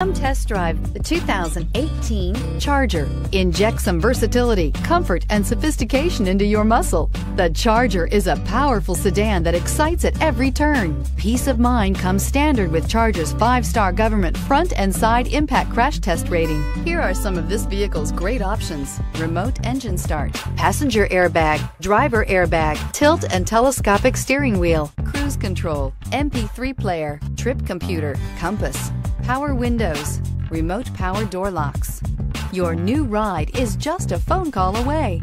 Come test drive the 2018 Charger. Inject some versatility, comfort, and sophistication into your muscle. The Charger is a powerful sedan that excites at every turn. Peace of mind comes standard with Charger's five-star government front and side impact crash test rating. Here are some of this vehicle's great options. Remote engine start, passenger airbag, driver airbag, tilt and telescopic steering wheel, cruise control, MP3 player, trip computer, compass, power windows, remote power door locks. Your new ride is just a phone call away.